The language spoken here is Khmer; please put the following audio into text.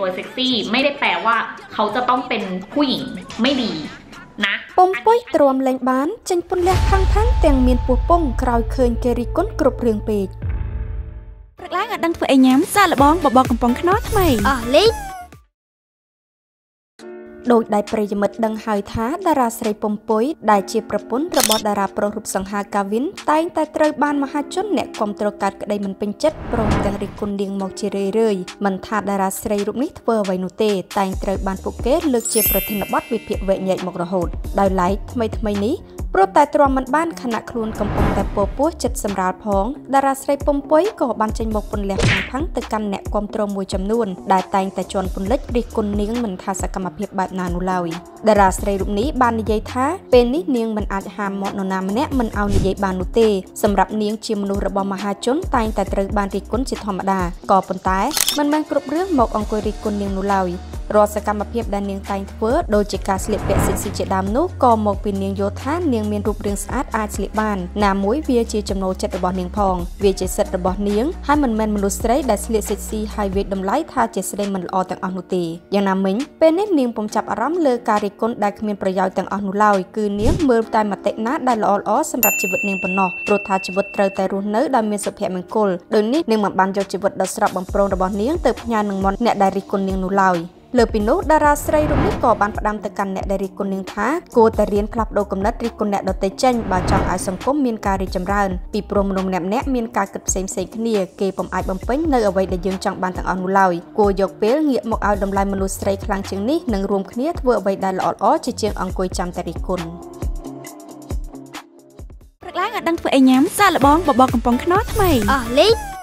ตัวเซ็กซี่ ไม่ได้แปลว่าเขาจะต้องเป็นผู้หญิงไม่ดีนะ ពុំពុយទ្រាំលែងបានចេញពន្លះខាងខាងទាំងមានពោះពងក្រោយឃើញគេរីគុណគ្រប់រឿងពេក ព្រឹកឡើងអត់ដឹងធ្វើអីញ៉ាំសាកល្បងបបរកំប៉ុងខ្នុរថ្មី អស់លេង ដោយដែលប្រិយមិត្តដឹងហើយថាតារាស្រីពុំពុយដែលជាប្រពន្ធរបស់តារាប្រុសរូបសង្ហាកាវិនតែងតែត្រូវបានមហាជនអ្នកគាំទ្រកាត់ក្តីមិនពេញចិត្តព្រមទាំងរិះគន់នាងមកជារឿយៗមិនថាតារាស្រីរូបនេះធ្វើអ្វីនោះទេតែងត្រូវបានពួកគេលើកជាប្រធានបទវិភាគវែកញែកមករហូតដោយឡែកថ្មីថ្មីនេះ ព្រោះតែទ្រាំមិនបានខណៈខ្លួនកំពុងតែពោពោះចិត្តសម្រាលផងតារាស្រីពុំពុយក៏បានចេញមកពន្លះខាងផាំងទៅកាន់អ្នកគាំទ្រមួយចំនួនដែលតែងតែជន់ពន្លិចរិះគន់នាងមិនថាសកម្មភាពបែបណានោះឡើយតារាស្រីរូបនេះបាននិយាយថាពេលនេះនាងមិនអាចហាមមាត់នរណាម្នាក់មិនឲ្យនិយាយបាននោះទេសម្រាប់នាងជាមនុស្សរបស់មហាជនតែងតែត្រូវបានរិះគន់ជាធម្មតាក៏ប៉ុន្តែមិនមែនគ្រប់រឿងមកអង្គុយរិះគន់នាងនោះឡើយ រាល់សកម្មភាពដែលនាងតែងធ្វើដូចជាការស្លៀកពាក់សិស៊ីជាដើមនោះក៏មកពីនាងយល់ថានាងមានរូបរាងស្អាតអាចស្លៀកបានណាមួយវាជាចំណូលចិត្តរបស់នាងផងវាជាសិទ្ធិរបស់នាងហើយមិនមែនមនុស្សស្រីដែលស្លៀកសិស៊ីហើយវាតម្លៃថាជាស្រីមិនល្អទាំងអស់នោះទេយ៉ាងណាមិញពេលនេះនាងពុំចាប់អារម្មណ៍លើការរិះគន់ដែលគ្មានប្រយោជន៍ទាំងអស់នោះឡើយគឺនាងមើលតែមតិណាដែលល្អល្អសម្រាប់ជីវិតនាងប៉ុណ្ណោះព្រោះថាជីវិតត្រូវតែរស់នៅដោយមានសុភមង្គលដូចនេះនាងមិនបានយកជីវិតដ៏ស្រស់បំព្រងរបស់នាងទៅផ្ញើនឹងមាត់អ្នកដែលរិះគន់នាងនោះឡើយ លើពីនោះតារាស្រីរូបនេះក៏បានផ្ដាំទៅកាន់អ្នកដែលរិះគន់នាងថាគួរតែរៀនផ្លាស់ប្ដូរគំនិតរិះគន់អ្នកដទៃចេញបើចង់ឲ្យសង្គមមានការរីកចម្រើនពីព្រោះមនុស្សម្នាក់ម្នាក់មានការគិតផ្សេងផ្សេងគ្នាគេពុំអាចបំពេញនៅអ្វីដែលយើងចង់បានទាំងអស់នោះឡើយគួរយកពេលងាកមកឲ្យតម្លៃមនុស្សស្រីខ្លាំងជាងនេះនិងរួមគ្នាធ្វើអ្វីដែលល្អល្អជាជាងអង្គុយចាំតែរិះគន់ព្រឹកឡើងអត់ដឹងធ្វើអីញ៉ាំសាកល្បងបបរកំប៉ុងខ្នុរថ្មីអស់លេង